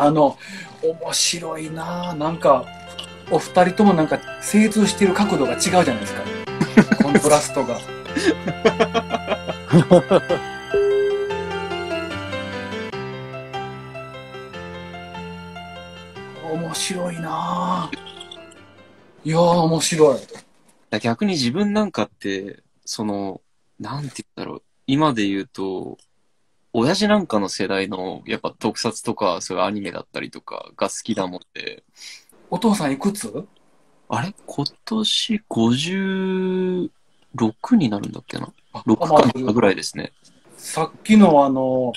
あの、面白いなぁ。なんか、お二人ともなんか精通してる角度が違うじゃないですか。コントラストが。面白いなぁ。いやー、面白い。逆に自分なんかって、その、なんて言うんだろう。今で言うと、親父なんかの世代の、やっぱ特撮とか、そういうアニメだったりとかが好きだもんで、お父さんいくつ？あれ？今年56になるんだっけな？あ ?6 まあか7ぐらいですね。さっきのあの、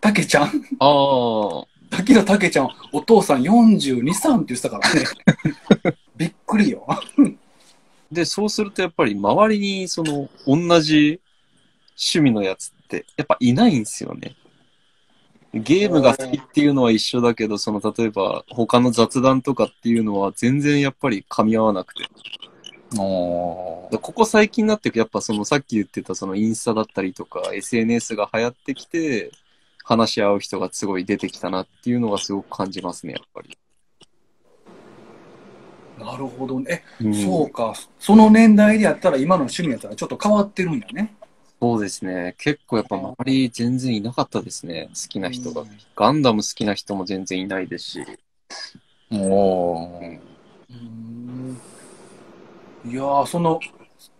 たけちゃん？ああ、さっきのたけちゃん、お父さん42、3って言ってたからね。びっくりよ。で、そうするとやっぱり周りにその同じ趣味のやつってやっぱいないんですよね。ゲームが好きっていうのは一緒だけど、その例えば他の雑談とかっていうのは全然やっぱり噛み合わなくて。ここ最近になってやっぱそのさっき言ってたそのインスタだったりとか SNS が流行ってきて話し合う人がすごい出てきたなっていうのがすごく感じますね、やっぱり。なるほどね。え、うんそうか。その年代でやったら今の趣味やったらちょっと変わってるんやね。そうですね。結構やっぱ周り全然いなかったですね。好きな人がうん。ガンダム好きな人も全然いないですし。おうーんいやー、その、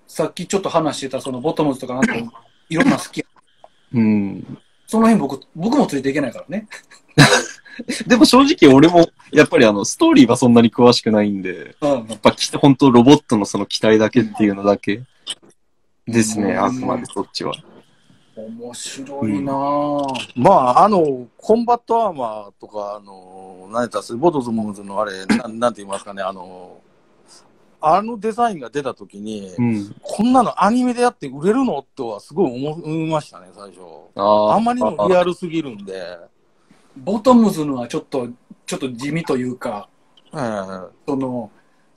さっきちょっと話してたそのボトムズとかなんか いろんな好き。うん。その辺僕、僕もついていけないからね。でも正直俺も、やっぱりあの、ストーリーはそんなに詳しくないんで、うん。やっぱき本当ロボットのその機体だけっていうのだけですね、うんあくまでそっちは。面白いなぁ。まあ、あの、コンバットアーマーとか、あの、何やったっす？ボトズモンズのあれ、なん なんて言いますかね、あの、あのデザインが出た時に、うん。こんなのアニメでやって売れるの？とはすごい思いましたね、最初。ああんまりにもリアルすぎるんで、ボトムズのはちょっと、ちょっと地味というか、ええその、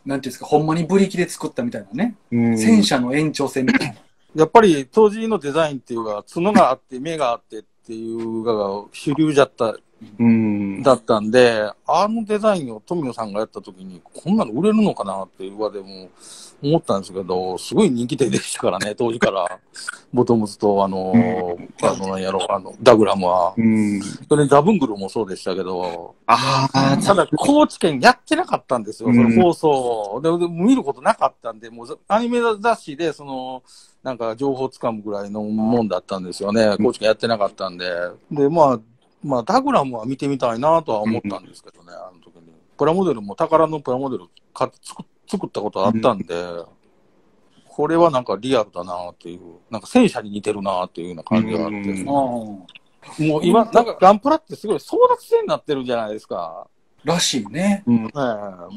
なんていうんですか、ほんまにブリキで作ったみたいなね。うん戦車の延長線みたいな。やっぱり当時のデザインっていうか、角があって目があってっていうがが主流じゃった、うん。だったんで、あのデザインを富野さんがやった時に、こんなの売れるのかなっていう場でも思ったんですけど、すごい人気店でしたからね、当時から。ボトムズと、あの、あの、なんやろ、あの、ダグラムは。うん。それザブングルもそうでしたけど、ああ、ただ、高知県やってなかったんですよ、そうんの放送。でで見ることなかったんで、もうアニメ雑誌で、その、なんか情報つかむぐらいのもんだったんですよね。高知県やってなかったんで。で、まあ、まあ、ダグラムは見てみたいなとは思ったんですけどね、あの時に。プラモデルも宝のプラモデル買って作作ったことあったんで、これはなんかリアルだなっていう、なんか戦車に似てるなっていうような感じがあって、うんもう今、なんかガンプラってすごい争奪戦になってるじゃないですか。らしいね。うん。ええ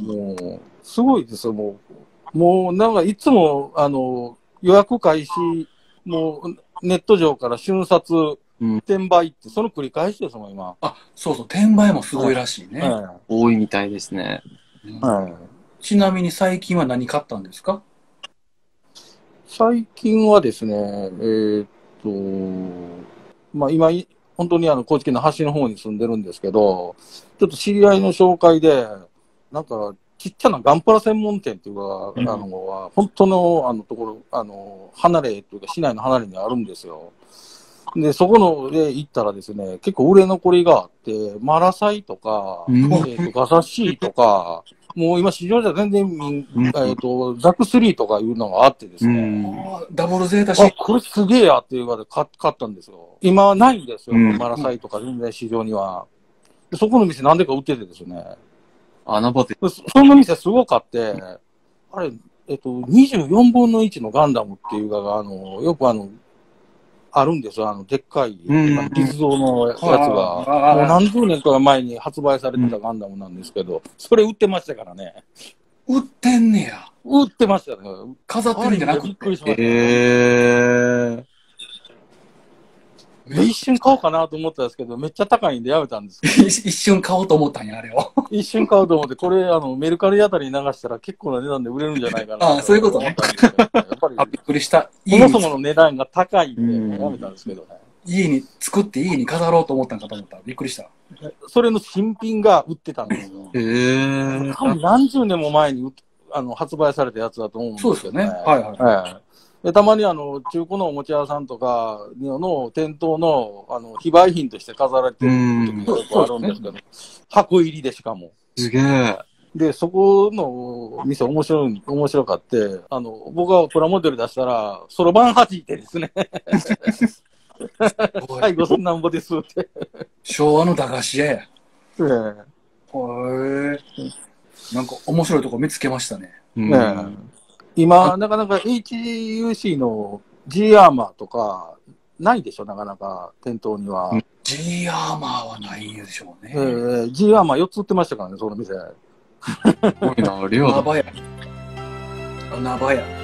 もう、すごいですよ、もう。もう、なんか、いつも、あの、予約開始、もう、ネット上から瞬殺、うん転売って、その繰り返しですもん、今。あ、そうそう、転売もすごいらしいね。え多いみたいですね。うんえええちなみに最近は何買ったんですか？最近はですね、えーっと、まあ、今、い本当にあの、高知県の端の方に住んでるんですけど、ちょっと知り合いの紹介で、なんか、ちっちゃなガンプラ専門店っていうか、うんあの、は本当の、あの、ところ、あの、離れというか、市内の離れにあるんですよ。で、そこので行ったらですね、結構売れ残りがあって、マラサイとか、うんえーっと、ガサシーとか、もう今市場じゃ全然えーっと、ザク3とかいうのがあってですね、ダブルゼータシーあ、これすげえやっていうので買買ったんですよ。今はないんですよ、うんマラサイとか全然市場には。でそこの店なんでか売っててですね。穴場で。でそその店すごかって、あれ、えっと、24分の1のガンダムっていうかが、あの、よくあの、あるんですよ、あの、でっかい、実像のやつが。もう何十年か前に発売されてたガンダムなんですけど、それ売ってましたからね。売ってんねや。売ってましたね。飾ってるんじゃなくびってくりしました。ええで一瞬買おうかなと思ったんですけど、めっちゃ高いんでやめたんですけど 一瞬買おうと思ったんや、あれを。一瞬買おうと思って、これ、あの、メルカリあたりに流したら結構な値段で売れるんじゃないかな。あそういうことねやっぱり、あ、びっくりした。いいそもそもの値段が高いんうんで、やめたんですけどね。家に作って家に飾ろうと思ったんかと思った。びっくりした。それの新品が売ってたんですよ。へえ。多分何十年も前にあの発売されたやつだと思うんですそうですよね。はいはい。ええでたまにあの中古のおもちゃ屋さんとかの店頭のあの非売品として飾られてる時とかあるんですけど、箱入りでしかも。すげえ。で、そこの店面白い、面白かって、あの、僕がプラモデル出したら、そろばん弾いてですね、はい、ごそんなんぼですって。昭和の駄菓子屋や。へえええ。なんか面白いとこ見つけましたね。うんねえ今、なかなか HUC の G アーマーとか、ないでしょ、なかなか店頭には。うん G アーマーはないでしょうね。ええ G アーマー4つ売ってましたからね、その店。すごいな、レアだ。穴場や。穴場や。